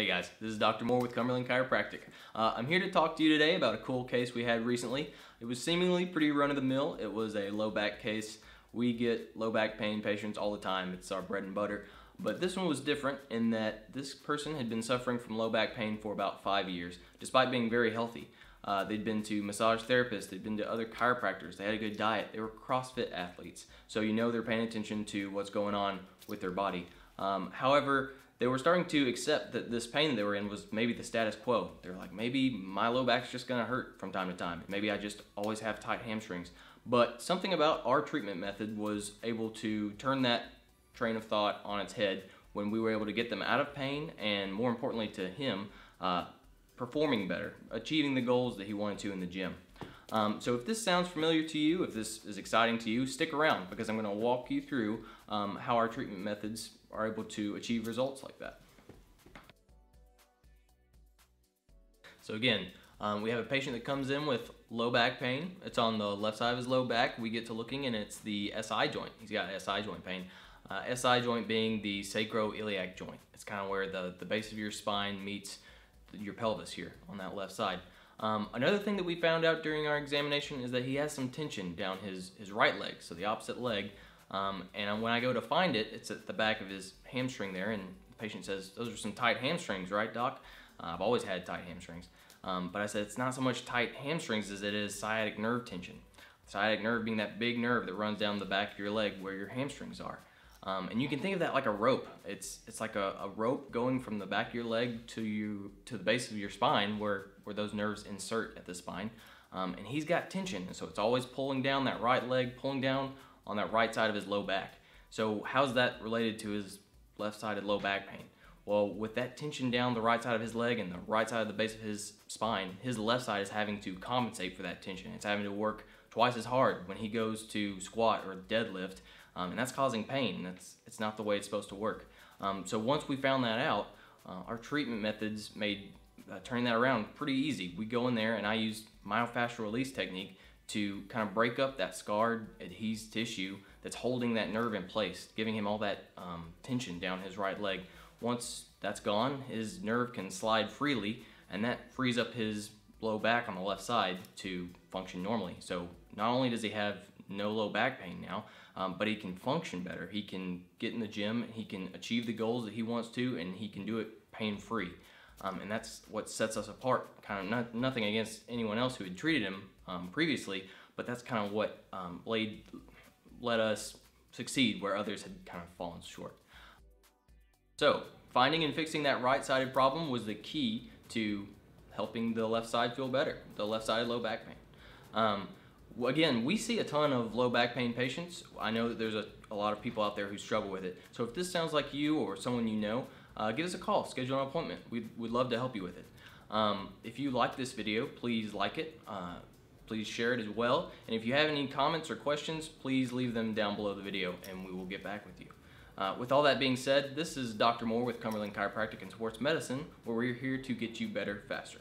Hey guys, this is Dr. Moore with Cumberland Chiropractic. Uh, I'm here to talk to you today about a cool case we had recently. It was seemingly pretty run-of-the-mill. It was a low back case. We get low back pain patients all the time. It's our bread and butter. But this one was different in that this person had been suffering from low back pain for about five years, despite being very healthy. Uh, they'd been to massage therapists, they'd been to other chiropractors, they had a good diet, they were CrossFit athletes. So you know they're paying attention to what's going on with their body. Um, however, they were starting to accept that this pain they were in was maybe the status quo. They're like, maybe my low back's just gonna hurt from time to time. Maybe I just always have tight hamstrings. But something about our treatment method was able to turn that train of thought on its head when we were able to get them out of pain and more importantly to him, uh, performing better, achieving the goals that he wanted to in the gym. Um, so if this sounds familiar to you, if this is exciting to you, stick around because I'm going to walk you through um, how our treatment methods are able to achieve results like that. So again, um, we have a patient that comes in with low back pain. It's on the left side of his low back. We get to looking and it's the SI joint. He's got SI joint pain. Uh, SI joint being the sacroiliac joint. It's kind of where the, the base of your spine meets your pelvis here on that left side. Um, another thing that we found out during our examination is that he has some tension down his, his right leg, so the opposite leg. Um, and when I go to find it, it's at the back of his hamstring there, and the patient says, those are some tight hamstrings, right, doc? Uh, I've always had tight hamstrings. Um, but I said, it's not so much tight hamstrings as it is sciatic nerve tension. Sciatic nerve being that big nerve that runs down the back of your leg where your hamstrings are. Um, and you can think of that like a rope. It's it's like a, a, rope going from the back of your leg to you to the base of your spine where where those nerves insert at the spine. Um, and he's got tension, and so it's always pulling down that right leg, pulling down on that right side of his low back. So how's that related to his left-sided low back pain? Well, with that tension down the right side of his leg and the right side of the base of his spine, his left side is having to compensate for that tension. It's having to work twice as hard when he goes to squat or deadlift um, and that's causing pain. That's it's not the way it's supposed to work. Um, so once we found that out, uh, our treatment methods made uh, turning that around pretty easy. We go in there and I use myofascial release technique to kind of break up that scarred adhesed tissue that's holding that nerve in place, giving him all that um, tension down his right leg. Once that's gone, his nerve can slide freely and that frees up his low back on the left side to function normally. So not only does he have no low back pain now, um, but he can function better. He can get in the gym, he can achieve the goals that he wants to, and he can do it pain free. Um, and that's what sets us apart. Kind of not, nothing against anyone else who had treated him um, previously, but that's kind of what um, Blade let us succeed where others had kind of fallen short. So, finding and fixing that right-sided problem was the key to helping the left side feel better, the left-sided low back pain. Um, again, we see a ton of low back pain patients. I know that there's a, a lot of people out there who struggle with it. So if this sounds like you or someone you know, uh, give us a call, schedule an appointment. We'd, we'd love to help you with it. Um, if you like this video, please like it. Uh, please share it as well. And if you have any comments or questions, please leave them down below the video and we will get back with you. Uh, with all that being said, this is Dr. Moore with Cumberland Chiropractic and Sports Medicine, where we're here to get you better faster.